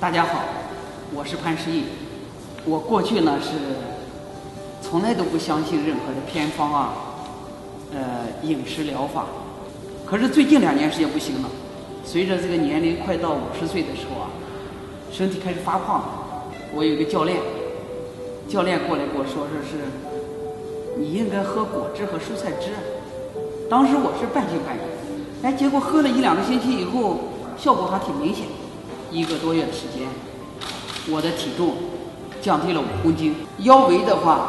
大家好，我是潘石屹。我过去呢是从来都不相信任何的偏方啊，呃，饮食疗法。可是最近两年时间不行了，随着这个年龄快到五十岁的时候啊，身体开始发胖。我有一个教练，教练过来跟我说，说是你应该喝果汁和蔬菜汁。当时我是半信半疑，哎，结果喝了一两个星期以后，效果还挺明显。一个多月的时间，我的体重降低了五公斤，腰围的话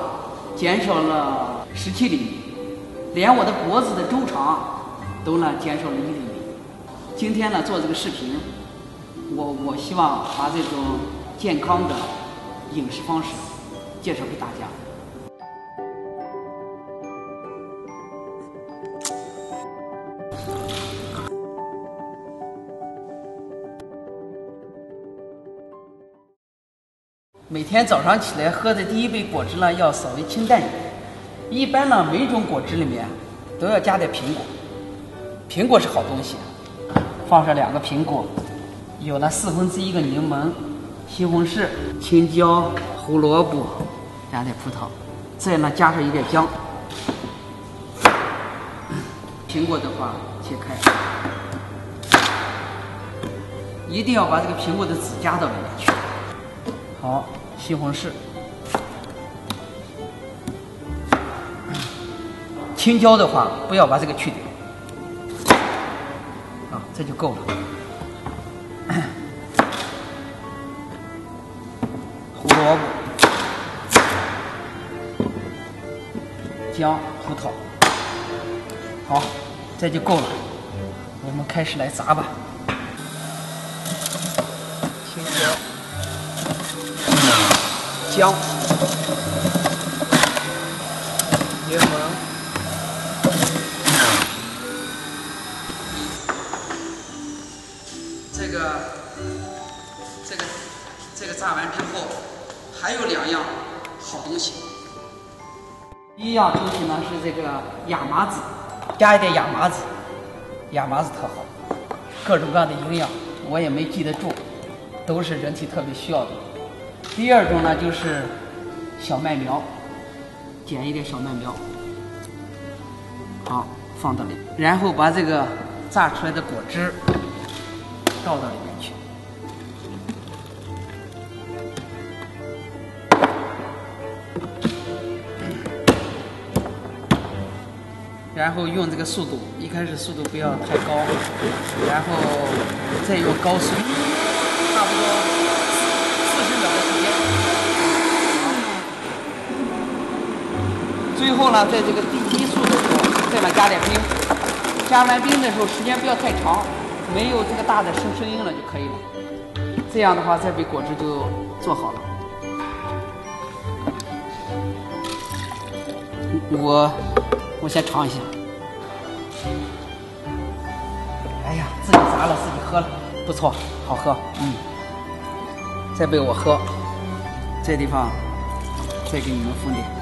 减少了十七厘米，连我的脖子的周长。都呢减少了一厘米。今天呢做这个视频，我我希望把这种健康的饮食方式介绍给大家。每天早上起来喝的第一杯果汁呢，要稍微清淡一点。一般呢，每种果汁里面都要加点苹果。苹果是好东西，放上两个苹果，有了四分之一个柠檬、西红柿、青椒、胡萝卜，加点葡萄，再呢加上一点姜。苹果的话切开，一定要把这个苹果的籽加到里面去。好，西红柿、青椒的话不要把这个去掉。这就够了。胡萝卜、姜、葡萄，好，这就够了。我们开始来炸吧。青椒、姜、柠檬。这个，这个，这个炸完之后，还有两样好东西。第一样东西呢是这个亚麻籽，加一点亚麻籽，亚麻籽特好，各种各样的营养我也没记得住，都是人体特别需要的。第二种呢就是小麦苗，剪一点小麦苗，好放到里，然后把这个榨出来的果汁。倒到里面去，然后用这个速度，一开始速度不要太高，然后再用高速，那，在这个低低速的时候，再往加点冰，加完冰的时候时间不要太长。没有这个大的声声音了就可以了。这样的话，这杯果汁就做好了。我我先尝一下。哎呀，自己砸了，自己喝了，不错，好喝。嗯，再被我喝。这地方再给你们分点。